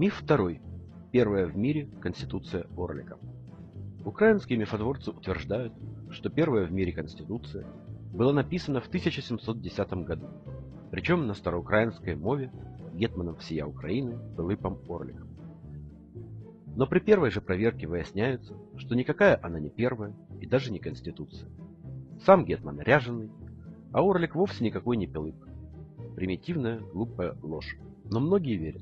Миф второй. Первая в мире Конституция Орлика. Украинские мифотворцы утверждают, что первая в мире Конституция была написана в 1710 году, причем на староукраинской мове гетманом всея Украины Пилипом Орликом. Но при первой же проверке выясняется, что никакая она не первая и даже не Конституция. Сам гетман ряженый, а Орлик вовсе никакой не Пилип. Примитивная, глупая ложь. Но многие верят.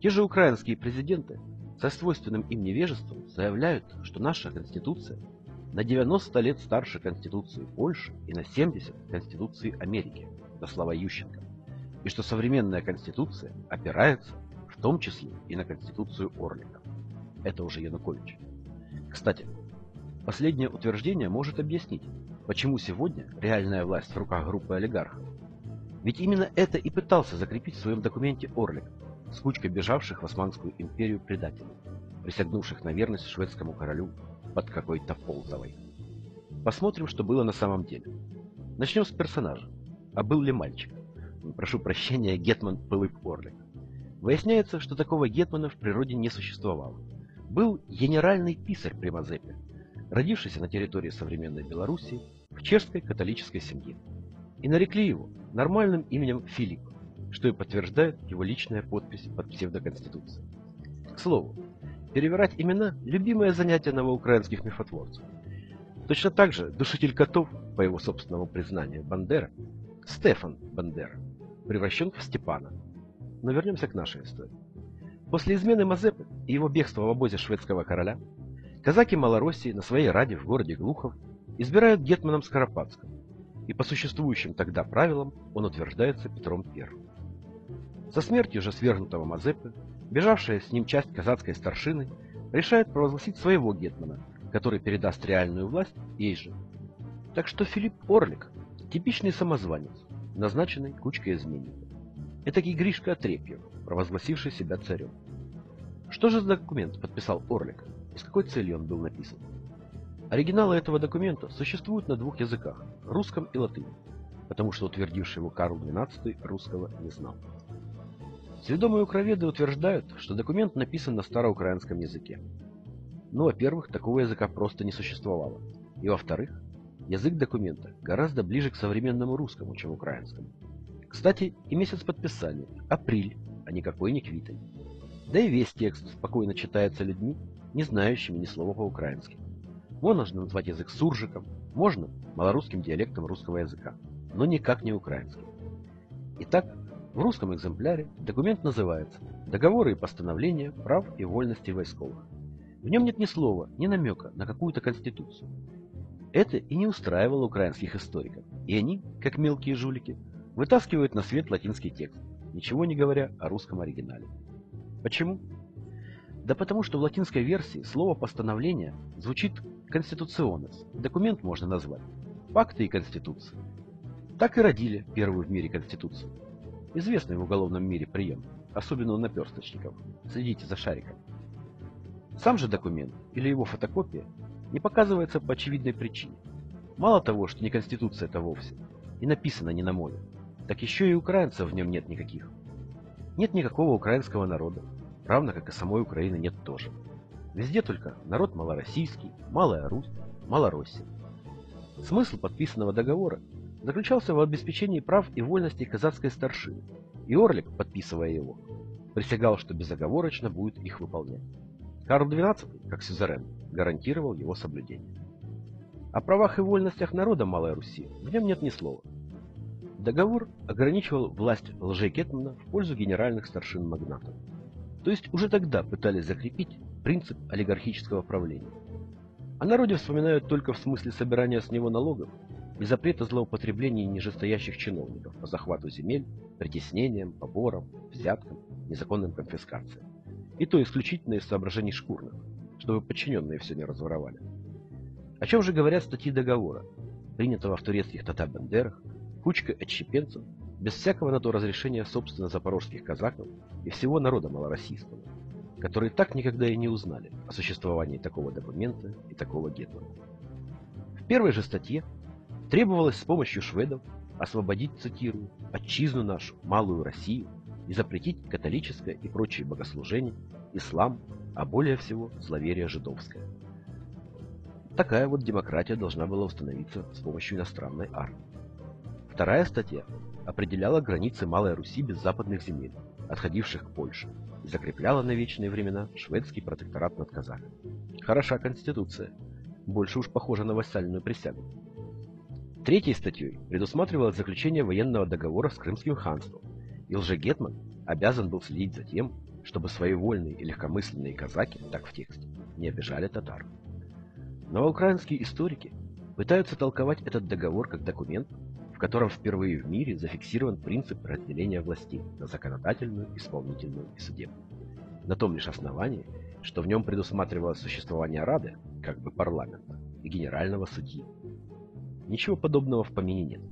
Те же украинские президенты со свойственным им невежеством заявляют, что наша Конституция на 90 лет старше Конституции Польши и на 70 Конституции Америки, до слова Ющенко, и что современная Конституция опирается в том числе и на Конституцию Орлика. Это уже Янукович. Кстати, последнее утверждение может объяснить, почему сегодня реальная власть в руках группы олигархов. Ведь именно это и пытался закрепить в своем документе Орлик с кучкой бежавших в Османскую империю предателей, присягнувших на верность шведскому королю под какой-то Ползовой. Посмотрим, что было на самом деле. Начнем с персонажа. А был ли мальчик? Прошу прощения, Гетман Пылык Орлик. Выясняется, что такого Гетмана в природе не существовало. Был генеральный писарь при Мазепе, родившийся на территории современной Белоруссии в чешской католической семье. И нарекли его нормальным именем Филипп, что и подтверждает его личная подпись под псевдоконституцией. К слову, перевирать имена – любимое занятие новоукраинских мифотворцев. Точно так же душитель котов, по его собственному признанию, Бандера, Стефан Бандера, превращен в Степана. Но вернемся к нашей истории. После измены Мазепы и его бегства в обозе шведского короля, казаки Малороссии на своей раде в городе Глухов избирают гетманом Скоропадского, и по существующим тогда правилам он утверждается Петром I. Со смертью же свергнутого Мазепы, бежавшая с ним часть казацкой старшины решает провозгласить своего гетмана, который передаст реальную власть ей же. Так что Филипп Орлик – типичный самозванец, назначенный кучкой изменников. Этакий Гришка Отрепьев, провозгласивший себя царем. Что же за документ подписал Орлик и с какой целью он был написан? Оригиналы этого документа существуют на двух языках – русском и латыни, потому что утвердивший его Карл XII русского не знал. Сведомые украведы утверждают, что документ написан на староукраинском языке. Ну, во-первых, такого языка просто не существовало. И во-вторых, язык документа гораздо ближе к современному русскому, чем украинскому. Кстати, и месяц подписания – апрель, а никакой не квитень. Да и весь текст спокойно читается людьми, не знающими ни слова по-украински. Можно назвать язык суржиком, можно малорусским диалектом русского языка, но никак не украинским. Итак, в русском экземпляре документ называется «Договоры и постановления прав и вольностей войсковых». В нем нет ни слова, ни намека на какую-то конституцию. Это и не устраивало украинских историков, и они, как мелкие жулики, вытаскивают на свет латинский текст, ничего не говоря о русском оригинале. Почему? Да потому что в латинской версии слово «постановление» звучит «конституционес», документ можно назвать «факты и конституции». Так и родили первую в мире конституцию. Известный в уголовном мире прием, особенно у наперсточников. Следите за шариком. Сам же документ или его фотокопия не показывается по очевидной причине. Мало того, что не Конституция это вовсе, и написано не на мове, так еще и украинцев в нем нет никаких. Нет никакого украинского народа, равно как и самой Украины нет тоже. Везде только народ малороссийский, Малая Русь, Малороссия. Смысл подписанного договора заключался в обеспечении прав и вольностей казацкой старшины, и Орлик, подписывая его, присягал, что безоговорочно будет их выполнять. Карл XII, как сюзерен, гарантировал его соблюдение. О правах и вольностях народа Малой Руси в нем нет ни слова. Договор ограничивал власть лжекетмана в пользу генеральных старшин магнатов. То есть уже тогда пытались закрепить принцип олигархического правления. О народе вспоминают только в смысле собирания с него налогов и запрета злоупотреблений нижестоящих чиновников по захвату земель, притеснениям, поборам, взяткам, незаконным конфискациям. И то исключительно из соображений шкурных, чтобы подчиненные все не разворовали. О чем же говорят статьи договора, принятого в турецких татар-бендерах, кучкой отщепенцев, без всякого на то разрешения собственно запорожских казаков и всего народа малороссийского, которые так никогда и не узнали о существовании такого документа и такого гетмана. В первой же статье Требовалось с помощью шведов освободить, цитирую, «отчизну нашу, малую Россию, и запретить католическое и прочие богослужения, ислам, а более всего зловерие жидовское. Такая вот демократия должна была установиться с помощью иностранной армии. Вторая статья определяла границы Малой Руси без западных земель, отходивших к Польше, и закрепляла на вечные времена шведский протекторат над казахами. Хороша конституция, больше уж похожа на вассальную присягу. Третьей статьей предусматривалось заключение военного договора с Крымским ханством, и лжегетман обязан был следить за тем, чтобы своевольные и легкомысленные казаки, так в тексте, не обижали татар. Новоукраинские историки пытаются толковать этот договор как документ, в котором впервые в мире зафиксирован принцип разделения властей на законодательную, исполнительную и судебную. На том лишь основании, что в нем предусматривалось существование Рады, как бы парламента, и генерального судьи. Ничего подобного в помине нет.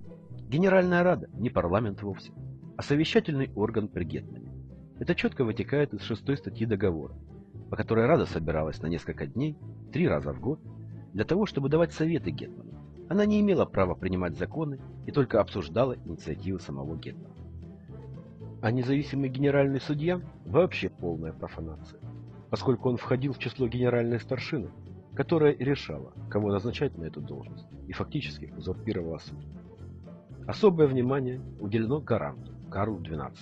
Генеральная Рада не парламент вовсе, а совещательный орган при Гетмане. Это четко вытекает из шестой статьи договора, по которой Рада собиралась на несколько дней, три раза в год, для того, чтобы давать советы Гетману. Она не имела права принимать законы и только обсуждала инициативы самого Гетмана. А независимый генеральный судья – вообще полная профанация, поскольку он входил в число генеральной старшины, которая решала, кого назначать на эту должность, и фактически узурпировала суд. Особое внимание уделено гаранту Карлу XII.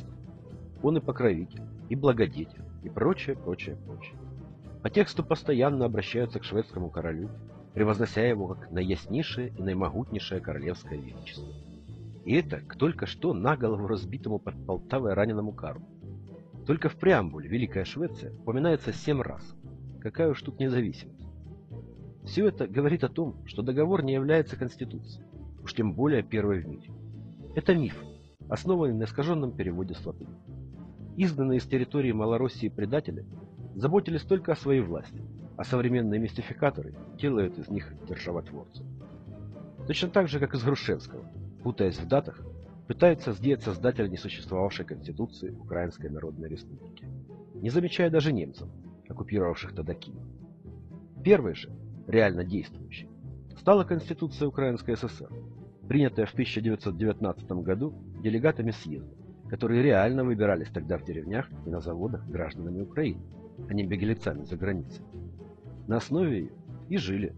Он и покровитель, и благодетель, и прочее, прочее, прочее. По тексту постоянно обращаются к шведскому королю, превознося его как наяснейшее и наимогутнейшее королевское величество. И это к только что на голову разбитому под Полтавой раненому Карлу. Только в преамбуле Великая Швеция упоминается семь раз. Какая уж тут независимость. Все это говорит о том, что договор не является конституцией, уж тем более первой в мире. Это миф, основанный на искаженном переводе с латыни. Изгнанные из территории Малороссии предатели заботились только о своей власти, а современные мистификаторы делают из них державотворцев. Точно так же, как из Грушевского, путаясь в датах, пытаются сделать создателя несуществовавшей Конституции Украинской Народной Республики, не замечая даже немцев, оккупировавших тогда Киев. Первый же, реально действующей, стала Конституция Украинской ССР, принятая в 1919 году делегатами съезда, которые реально выбирались тогда в деревнях и на заводах гражданами Украины, а не беглецами за границей. На основе ее и жили